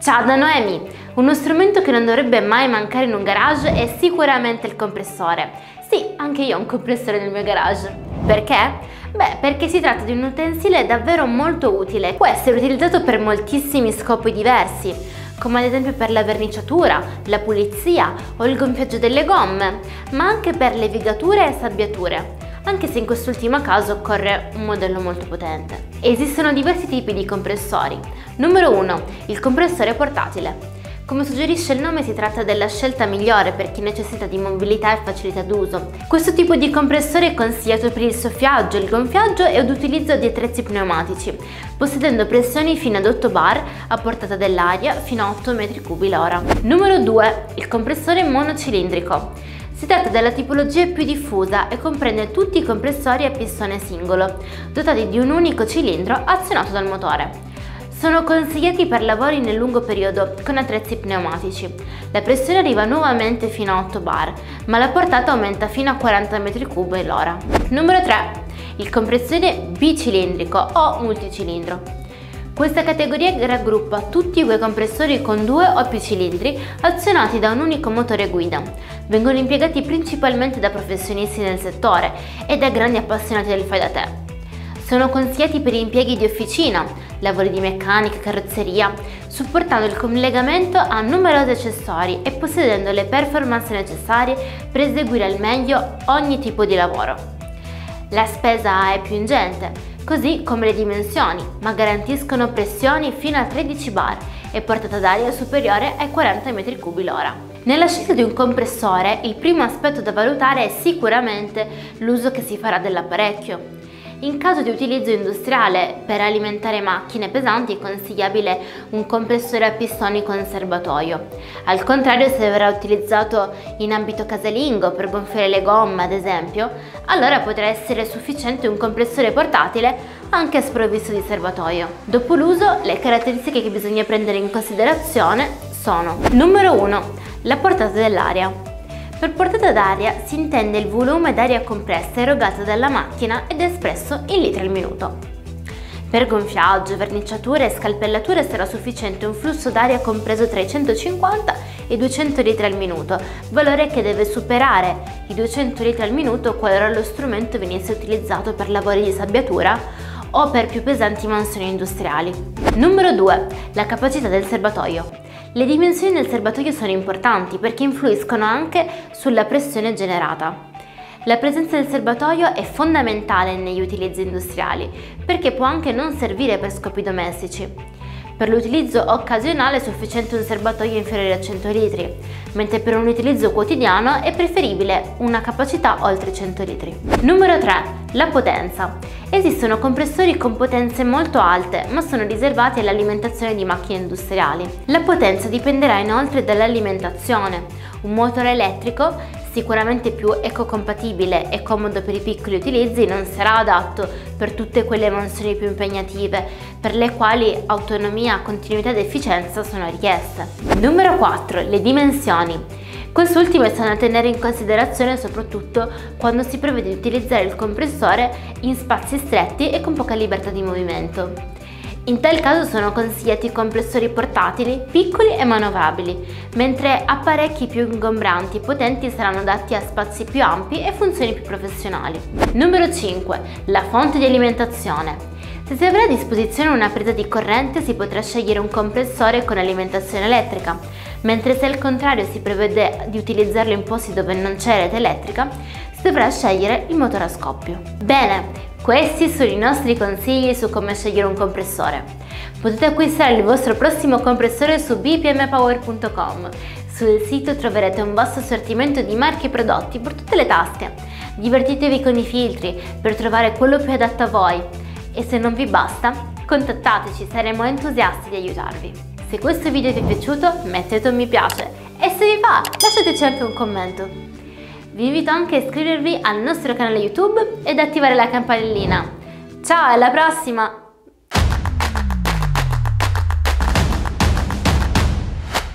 Ciao da Noemi! Uno strumento che non dovrebbe mai mancare in un garage è sicuramente il compressore. Sì, anche io ho un compressore nel mio garage. Perché? Beh, perché si tratta di un utensile davvero molto utile. Può essere utilizzato per moltissimi scopi diversi, come ad esempio per la verniciatura, la pulizia o il gonfiaggio delle gomme, ma anche per levigature e sabbiature anche se in quest'ultimo caso occorre un modello molto potente. Esistono diversi tipi di compressori. Numero 1. Il compressore portatile. Come suggerisce il nome si tratta della scelta migliore per chi necessita di mobilità e facilità d'uso. Questo tipo di compressore è consigliato per il soffiaggio, il gonfiaggio e l'utilizzo di attrezzi pneumatici, possedendo pressioni fino ad 8 bar a portata dell'aria fino a 8 m3 l'ora. Numero 2. Il compressore monocilindrico. Si tratta della tipologia più diffusa e comprende tutti i compressori a pistone singolo, dotati di un unico cilindro azionato dal motore. Sono consigliati per lavori nel lungo periodo con attrezzi pneumatici. La pressione arriva nuovamente fino a 8 bar, ma la portata aumenta fino a 40 m3 l'ora. Numero 3. Il compressore bicilindrico o multicilindro. Questa categoria raggruppa tutti quei compressori con due o più cilindri azionati da un unico motore guida. Vengono impiegati principalmente da professionisti nel settore e da grandi appassionati del fai da te. Sono consigliati per impieghi di officina, lavori di meccanica, carrozzeria, supportando il collegamento a numerosi accessori e possedendo le performance necessarie per eseguire al meglio ogni tipo di lavoro. La spesa è più ingente, così come le dimensioni, ma garantiscono pressioni fino a 13 bar e portata d'aria superiore ai 40 m3 l'ora. Nella scelta di un compressore il primo aspetto da valutare è sicuramente l'uso che si farà dell'apparecchio. In caso di utilizzo industriale per alimentare macchine pesanti è consigliabile un compressore a pistoni con serbatoio. Al contrario se verrà utilizzato in ambito casalingo per gonfiare le gomme ad esempio, allora potrà essere sufficiente un compressore portatile anche sprovvisto di serbatoio. Dopo l'uso le caratteristiche che bisogna prendere in considerazione sono Numero 1. La portata dell'aria. Per portata d'aria si intende il volume d'aria compressa erogato dalla macchina ed espresso in litri al minuto. Per gonfiaggio, verniciature e scalpellature sarà sufficiente un flusso d'aria compreso tra i 150 e i 200 litri al minuto, valore che deve superare i 200 litri al minuto qualora lo strumento venisse utilizzato per lavori di sabbiatura o per più pesanti mansioni industriali. Numero 2. La capacità del serbatoio. Le dimensioni del serbatoio sono importanti perché influiscono anche sulla pressione generata. La presenza del serbatoio è fondamentale negli utilizzi industriali perché può anche non servire per scopi domestici. Per l'utilizzo occasionale è sufficiente un serbatoio inferiore a 100 litri, mentre per un utilizzo quotidiano è preferibile una capacità oltre 100 litri. Numero 3. La potenza. Esistono compressori con potenze molto alte, ma sono riservati all'alimentazione di macchine industriali. La potenza dipenderà inoltre dall'alimentazione. Un motore elettrico sicuramente più ecocompatibile e comodo per i piccoli utilizzi, non sarà adatto per tutte quelle mansioni più impegnative, per le quali autonomia, continuità ed efficienza sono richieste. Numero 4. Le dimensioni. Quest'ultime sono da tenere in considerazione soprattutto quando si prevede di utilizzare il compressore in spazi stretti e con poca libertà di movimento. In tal caso sono consigliati compressori portatili, piccoli e manovrabili, mentre apparecchi più ingombranti e potenti saranno adatti a spazi più ampi e funzioni più professionali. Numero 5. La fonte di alimentazione. Se si avrà a disposizione una presa di corrente si potrà scegliere un compressore con alimentazione elettrica, mentre se al contrario si prevede di utilizzarlo in posti dove non c'è rete elettrica, dovrà scegliere il motore a scoppio. Bene, questi sono i nostri consigli su come scegliere un compressore. Potete acquistare il vostro prossimo compressore su bpmpower.com. Sul sito troverete un vasto assortimento di marchi e prodotti per tutte le tasche. Divertitevi con i filtri per trovare quello più adatto a voi. E se non vi basta, contattateci, saremo entusiasti di aiutarvi. Se questo video vi è piaciuto mettete un mi piace e se vi va lasciateci anche un commento. Vi invito anche a iscrivervi al nostro canale YouTube ed attivare la campanellina. Ciao, alla prossima!